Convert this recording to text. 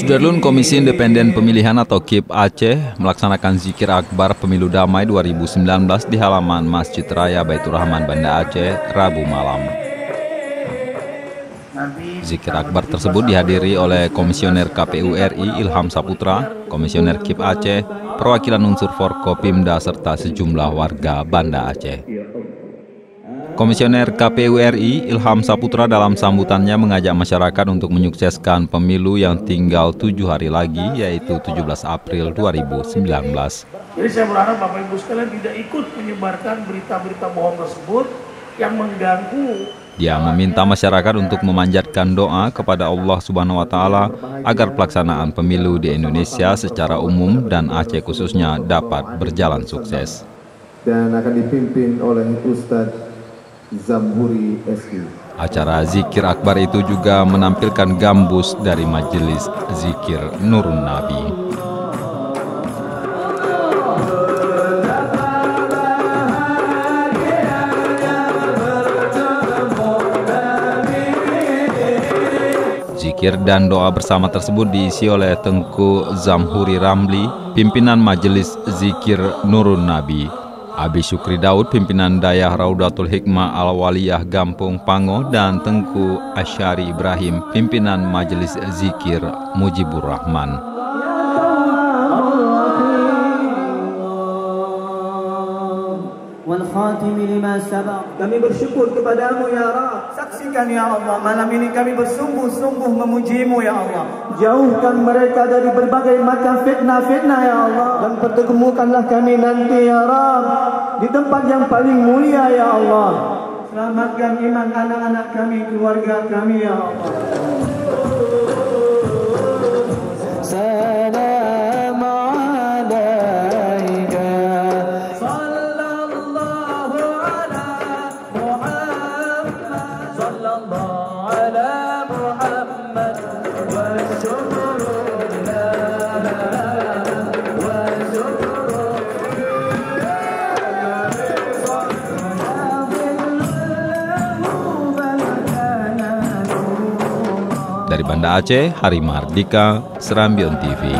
Sudarlun Komisi Independen Pemilihan atau KIP Aceh melaksanakan zikir akbar pemilu damai 2019 di halaman Masjid Raya Baitur Rahman Banda Aceh, Rabu malam. Zikir akbar tersebut dihadiri oleh Komisioner KPU RI Ilham Saputra, Komisioner KIP Aceh, perwakilan unsur Forkopimda serta sejumlah warga Banda Aceh. Komisioner KPU RI Ilham Saputra dalam sambutannya mengajak masyarakat untuk menyukseskan pemilu yang tinggal tujuh hari lagi, yaitu 17 April 2019. Jadi saya berharap Bapak Ibu sekalian tidak ikut menyebarkan berita-berita bohong tersebut yang mengganggu dia meminta masyarakat untuk memanjatkan doa kepada Allah Subhanahu wa taala agar pelaksanaan pemilu di Indonesia secara umum dan Aceh khususnya dapat berjalan sukses. Dan akan dipimpin oleh Ustadz Zamburi SI. Acara Zikir Akbar itu juga menampilkan gambus dari Majelis Zikir Nurun Nabi. Zikir dan doa bersama tersebut diisi oleh Tengku Zamhuri Ramli, pimpinan Majelis Zikir Nurun Nabi, Abi Syukri Daud, pimpinan Dayah Raudatul Hikmah Al-Waliyah Gampung Pango, dan Tengku Asyari Ibrahim, pimpinan Majelis Zikir Mujibur Rahman. Kami bersyukur kepadamu ya Rabb. Saksikan ya Allah, malam ini kami bersungguh-sungguh memujimu ya Allah. Jauhkan mereka dari berbagai macam fitnah-fitnah ya Allah. Dan pertemukanlah kami nanti ya Rabb. Di tempat yang paling mulia ya Allah. Selamatkan iman anak-anak kami, keluarga kami ya Allah. Dari Banda Aceh, Hari Mardika, Serambion TV.